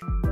you